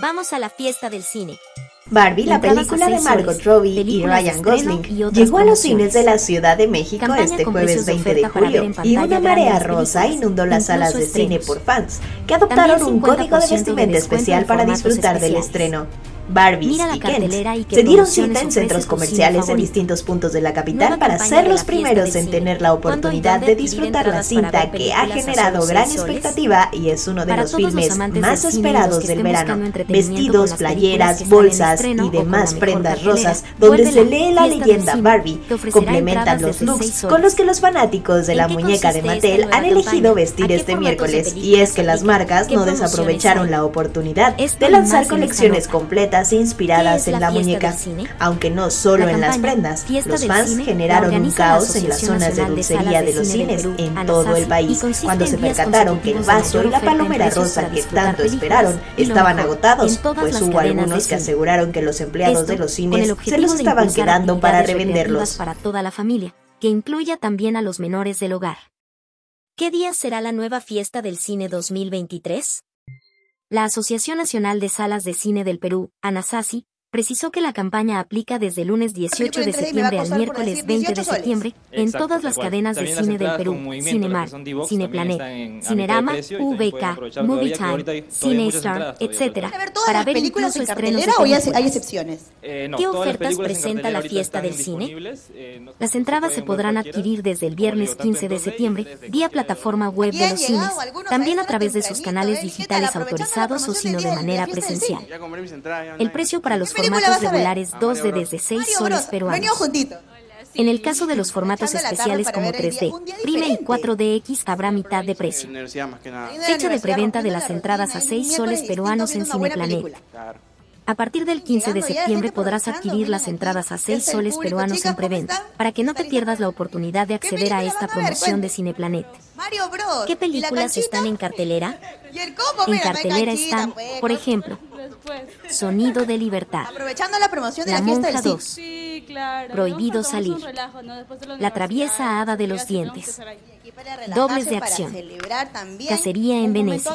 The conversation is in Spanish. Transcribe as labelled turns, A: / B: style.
A: Vamos a la fiesta del cine.
B: Barbie, la película de Margot Robbie y Ryan Gosling llegó a los cines de la Ciudad de México
A: Campaña
B: este jueves
A: precios de
B: 20 de julio y una marea rosa inundó las salas de cine por fans que adoptaron un código de
A: 50% de
B: vestimenta especial para disfrutar del estreno. Barbies
A: Mira la
B: y
A: cartelera y qué
B: se dieron cita en centros comerciales en distintos puntos de la capital para ser los primeros en tener la
A: ¿Cuándo y
B: oportunidad de disfrutar la cinta que ha generado gran expectativa y es uno de los filmes más esperados del verano. Vestidos, playeras, bolsas y demás prendas rosas donde se lee la leyenda Barbie complementan los looks con los que los fanáticos de
A: ¿En
B: la muñeca de Mattel han elegido vestir
A: ¿A qué
B: este miércoles y es que las marcas
A: ¿Qué
B: no desaprovecharon la oportunidad de lanzar colecciones completas
A: ¿Qué
B: inspiradas en
A: la
B: muñeca, aunque no solo
A: La
B: en las prendas. Los fans
A: Cine
B: generaron un caos en las zonas de dulcería de
A: de
B: los cines
A: Perú,
B: en todo el país cuando se percataron que el vaso y la palomera rosa que tanto esperaron estaban agotados, pues hubo algunos que aseguraron que los empleados de los cines se los estaban quedando para revenderlos.
A: para toda la familia, que incluya también a los menores del hogar. ¿Qué día será la nueva fiesta del cine 2023? La Asociación Nacional de Salas de Cine del Perú, ANASACI, precisó que la campaña aplica desde el lunes 18 de
C: película en 3D me va a
A: septiembre al miércoles
C: decir,
A: 20 de
C: 18 soles.
A: septiembre en
D: Exacto,
A: todas las cadenas de cine del Perú,
D: D-Box,
A: Cineplanet, Cinerama, VK,
D: aprovechar
A: Movie
D: todavía, que ahorita hay
A: Time,
D: todavía
A: Cine
D: muchas
A: Star,
D: entradas todavía por
A: etc.
C: ¿Van a ver todas
A: Para ver
C: películas
A: incluso
C: en
A: estrenos de
C: o hay, excepciones?
D: Eh, no,
A: ¿Qué ofertas presenta la fiesta del cine?
D: eh, no-
A: Las entradas se podrán adquirir desde el viernes
D: digo, tanto
A: 15 de
D: en 2D y
A: septiembre vía plataforma web de los cines, también
C: a
A: través de sus canales digitales autorizados o sino de manera presencial. El precio para los
C: ¿Qué película
A: formatos regulares
D: A
A: 2 de
D: Mario
A: desde 6
C: Mario
A: soles peruanos. En el caso de los formatos especiales como
C: ver el día-
A: 3D,
C: un día
A: Prime y
C: diferente.
A: 4DX habrá mitad de precio. Fecha de preventa de las
C: la
A: entradas a
C: ahí
A: 6
C: miércoles
A: soles peruanos en Cineplanet. A partir del 15 de septiembre podrás adquirir las entradas a
C: aquí.
A: 6
C: Este es el
A: soles peruanos en
C: ¿cómo
A: preventa, para que no te
C: ¿Están
A: pierdas la oportunidad de
C: ¿Qué
A: acceder a esta promoción de. Cineplanet. ¿Qué
C: ¿Y la
A: películas están en cartelera? En cartelera están,
C: pues,
A: por ejemplo, Sonido de Libertad,
C: Aprovechando la promoción de
A: La
C: la, fiesta
A: Monja
C: del
A: 2,
C: cine.
E: Sí, claro.
A: Prohibido salir.
E: relajo, ¿no? Después de la
A: La traviesa hada de los dientes, Dobles de
C: para
A: acción.
C: celebrar también
A: Cacería en
C: un
A: Venecia.